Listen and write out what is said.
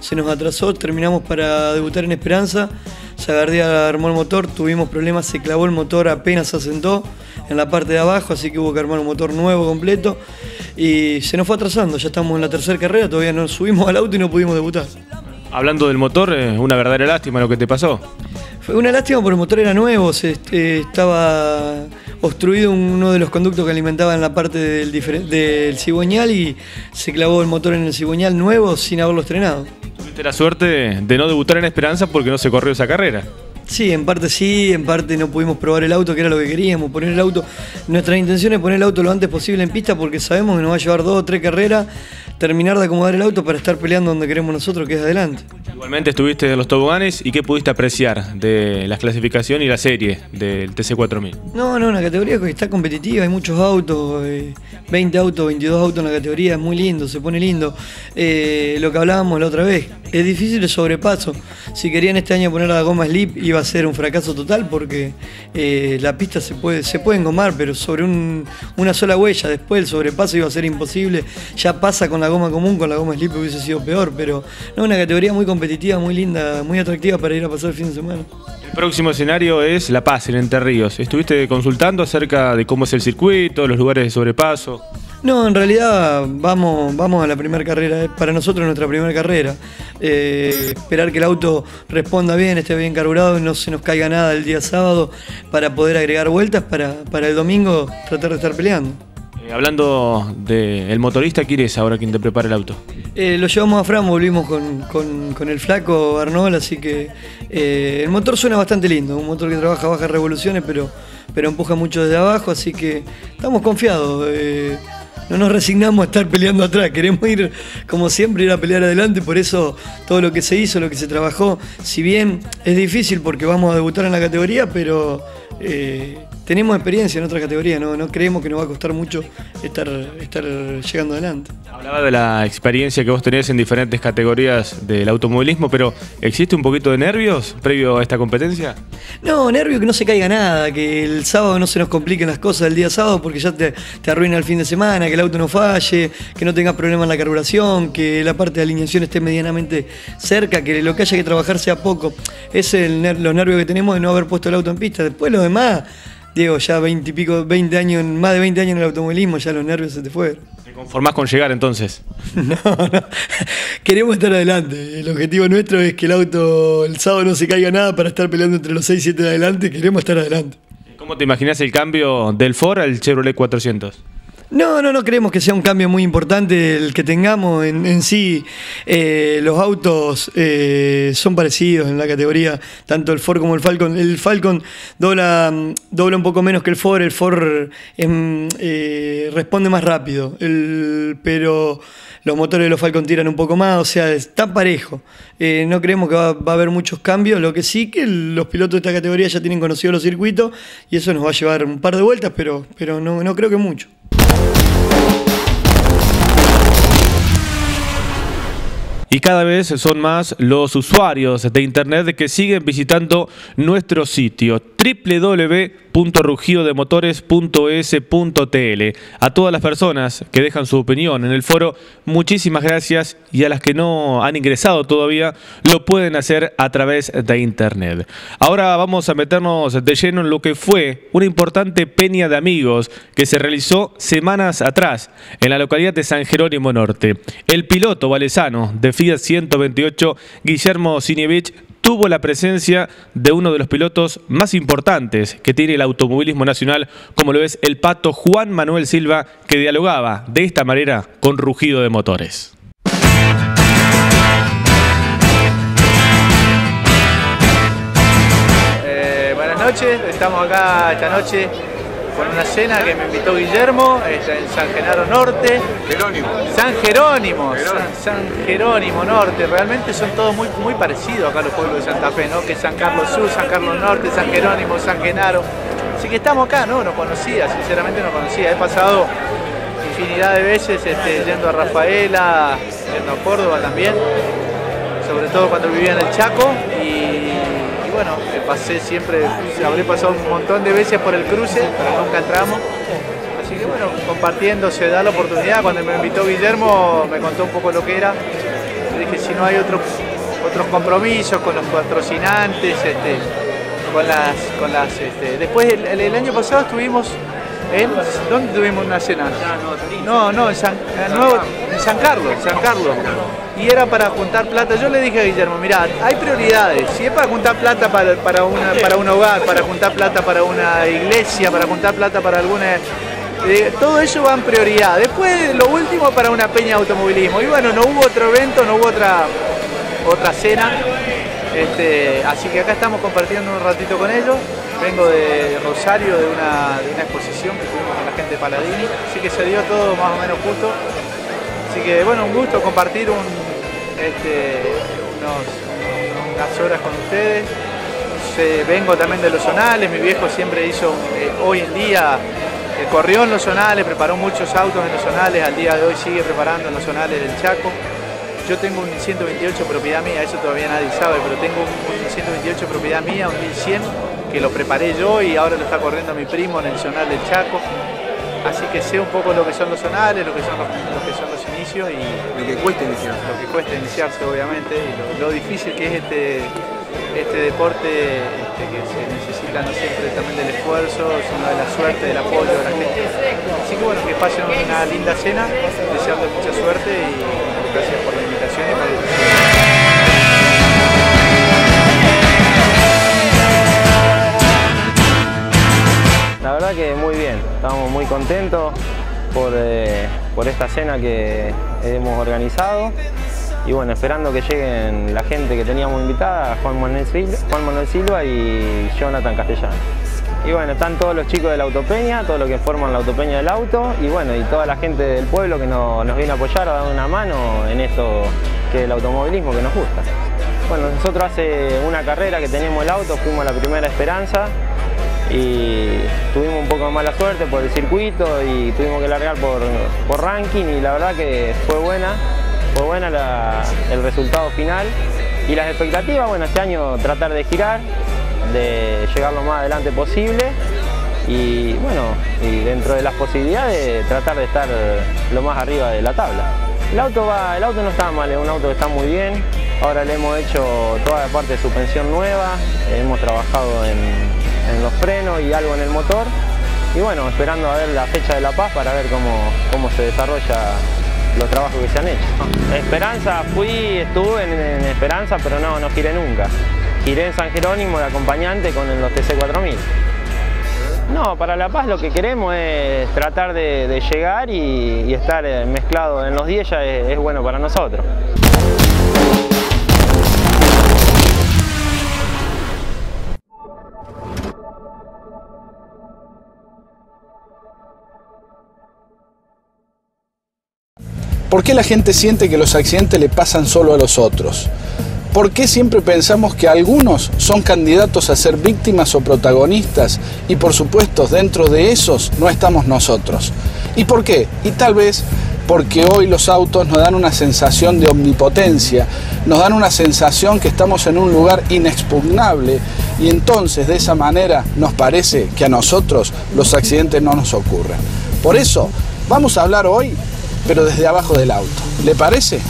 se nos atrasó, terminamos para debutar en Esperanza. Sagardía armó el motor, tuvimos problemas, se clavó el motor, apenas se asentó en la parte de abajo, así que hubo que armar un motor nuevo completo y se nos fue atrasando. Ya estamos en la tercera carrera, todavía no subimos al auto y no pudimos debutar. Hablando del motor, es una verdadera lástima lo que te pasó. Fue una lástima porque el motor era nuevo, se, este, estaba obstruido uno de los conductos que alimentaban la parte del, del cigüeñal y se clavó el motor en el cigüeñal nuevo sin haberlo estrenado. Tuviste la suerte de no debutar en Esperanza porque no se corrió esa carrera. Sí, en parte sí, en parte no pudimos probar el auto, que era lo que queríamos, poner el auto. Nuestra intención es poner el auto lo antes posible en pista porque sabemos que nos va a llevar dos o tres carreras terminar de acomodar el auto para estar peleando donde queremos nosotros, que es adelante. Igualmente estuviste en los toboganes y qué pudiste apreciar de la clasificación y la serie del TC4000. No, no, una categoría que está competitiva, hay muchos autos, 20 eh, autos, 22 autos en la categoría, es muy lindo, se pone lindo. Eh, lo que hablábamos la otra vez, es difícil el sobrepaso. Si querían este año poner la goma slip iba a ser un fracaso total porque eh, la pista se puede, se puede engomar, pero sobre una sola huella, después el sobrepaso iba a ser imposible. Ya pasa con la goma común, con la goma slip hubiese sido peor, pero no, una categoría muy competitiva, muy linda, muy atractiva para ir a pasar el fin de semana. El próximo escenario es La Paz, en Entre Ríos. ¿Estuviste consultando acerca de cómo es el circuito, los lugares de sobrepaso? No, en realidad vamos, vamos a la primera carrera, para nosotros nuestra primera carrera. Eh, esperar que el auto responda bien, esté bien carburado y no se nos caiga nada el día sábado para poder agregar vueltas para, para el domingo tratar de estar peleando. Eh, hablando del motorista, ¿quién es ahora quien te prepara el auto? Eh, lo llevamos a Fran, volvimos con, el flaco Arnold, así que eh, el motor suena bastante lindo, un motor que trabaja a bajas revoluciones, pero, pero empuja mucho desde abajo, así que estamos confiados. no nos resignamos a estar peleando atrás, queremos ir, como siempre, ir a pelear adelante, por eso todo lo que se hizo, lo que se trabajó, si bien es difícil porque vamos a debutar en la categoría, pero tenemos experiencia en otra categoría, no, no creemos que nos va a costar mucho estar, estar llegando adelante. Hablaba de la experiencia que vos tenés en diferentes categorías del automovilismo, pero ¿existe un poquito de nervios previo a esta competencia? No, nervio que no se caiga nada, que el sábado no se nos compliquen las cosas el día sábado porque ya te, te arruina el fin de semana, que el auto no falle, que no tengas problemas en la carburación, que la parte de alineación esté medianamente cerca, que lo que haya que trabajar sea poco. Es el, los nervios que tenemos de no haber puesto el auto en pista. Después lo demás Diego, ya 20 y pico, 20 años, más de 20 años en el automovilismo, ya los nervios se te fueron. ¿Te conformás con llegar entonces? no, no. Queremos estar adelante. El objetivo nuestro es que el auto el sábado no se caiga nada para estar peleando entre los 6 y 7 de adelante. Queremos estar adelante. ¿Cómo te imaginas el cambio del Ford al Chevrolet 400? No, no, no creemos que sea un cambio muy importante el que tengamos en, sí. Eh, los autos eh, son parecidos en la categoría, tanto el Ford como el Falcon. El Falcon dobla, dobla un poco menos que el Ford, el Ford eh, responde más rápido, pero los motores de los Falcon tiran un poco más, o sea, está parejo. no creemos que va, a haber muchos cambios, lo que sí que los pilotos de esta categoría ya tienen conocido los circuitos y eso nos va a llevar un par de vueltas, pero, pero no, no creo que mucho. Y cada vez son más los usuarios de Internet que siguen visitando nuestro sitio www.rugidodemotores.es.tl. A todas las personas que dejan su opinión en el foro, muchísimas gracias y a las que no han ingresado todavía, lo pueden hacer a través de internet. Ahora vamos a meternos de lleno en lo que fue una importante peña de amigos que se realizó semanas atrás en la localidad de San Jerónimo Norte. El piloto valesano de Fiat 128, Guillermo Sinievich, tuvo la presencia de uno de los pilotos más importantes que tiene el automovilismo nacional, como lo es el pato Juan Manuel Silva, que dialogaba de esta manera con rugido de motores. Eh, buenas noches, estamos acá esta noche con una cena que me invitó Guillermo en San Genaro Norte. Jerónimo. San Jerónimo, San, Jerónimo Norte. Realmente son todos muy, muy parecidos acá los pueblos de Santa Fe, ¿no? Que San Carlos Sur, San Carlos Norte, San Jerónimo, San Genaro. Así que estamos acá, ¿no? No conocía, sinceramente no conocía. He pasado infinidad de veces este, yendo a Rafaela, yendo a Córdoba también, sobre todo cuando vivía en el Chaco y bueno, pasé siempre, habré pasado un montón de veces por el cruce, pero nunca entramos. Así que bueno, compartiendo se da la oportunidad. Cuando me invitó Guillermo me contó un poco lo que era. Le dije si no hay otros otros compromisos con los patrocinantes, este, con las, con las, este, después el, año pasado estuvimos en, ¿dónde tuvimos una cena? No, no, en San, en San Carlos, San Carlos. Y era para juntar plata. Yo le dije a Guillermo, mira, hay prioridades. Si es para juntar plata para, para, una, para un hogar, para juntar plata para una iglesia, para juntar plata para alguna eh, todo eso va en prioridad. Después lo último para una peña de automovilismo. Y bueno, no hubo otro evento, no hubo otra, otra cena. Este, así que acá estamos compartiendo un ratito con ellos. Vengo de Rosario de una, exposición que tuvimos con la gente de Paladini, así que se dio todo más o menos justo. Así que bueno, un gusto compartir este, unas horas con ustedes. vengo también de los zonales, mi viejo siempre hizo, eh, hoy en día eh, corrió en los zonales, preparó muchos autos en los zonales, al día de hoy sigue preparando en los zonales del Chaco. Yo tengo un 128 propiedad mía, eso todavía nadie sabe, pero tengo un 128 propiedad mía, un 1100, que lo preparé yo y ahora lo está corriendo mi primo en el zonal del Chaco. Así que sé un poco lo que son los zonales, lo que son los, que son los inicios y lo que cuesta iniciarse. Lo que cuesta iniciarse obviamente y lo, difícil que es este, este deporte este, que se necesita no siempre también del esfuerzo, sino de la suerte, del apoyo de la gente. Así que bueno, que pasen una linda cena, desearles mucha suerte y gracias por la invitación y por La que muy bien, estamos muy contentos por, eh, por esta cena que hemos organizado y bueno, esperando que lleguen la gente que teníamos invitada, Juan Manuel Silva, Juan Manuel Silva y Jonathan Castellano. Y bueno, están todos los chicos de la autopeña, todos los que forman la autopeña del auto y bueno, y toda la gente del pueblo que nos, viene a apoyar, a dar una mano en esto que es el automovilismo que nos gusta. Bueno, nosotros hace una carrera que teníamos el auto, fuimos la primera esperanza y tuvimos un poco de mala suerte por el circuito y tuvimos que largar por, ranking y la verdad que fue buena, fue buena el resultado final. Y las expectativas, bueno, este año tratar de girar, de llegar lo más adelante posible. Y bueno, y dentro de las posibilidades tratar de estar lo más arriba de la tabla. El auto, va, el auto no está mal, es un auto que está muy bien, ahora le hemos hecho toda la parte de suspensión nueva, hemos trabajado en, los frenos y algo en el motor y bueno, esperando a ver la fecha de La Paz para ver cómo, cómo se desarrolla los trabajos que se han hecho. Esperanza, fui, estuve en, Esperanza, pero no, no giré nunca. Giré en San Jerónimo de acompañante con los TC4000. No, para La Paz lo que queremos es tratar de, llegar y, estar eh, mezclado en los 10 ya es bueno para nosotros. ¿Por qué la gente siente que los accidentes le pasan solo a los otros? ¿Por qué siempre pensamos que algunos son candidatos a ser víctimas o protagonistas y por supuesto dentro de esos no estamos nosotros? ¿Y por qué? Y tal vez porque hoy los autos nos dan una sensación de omnipotencia, nos dan una sensación que estamos en un lugar inexpugnable y entonces de esa manera nos parece que a nosotros los accidentes no nos ocurren. Por eso vamos a hablar hoy pero desde abajo del auto. ¿Le parece?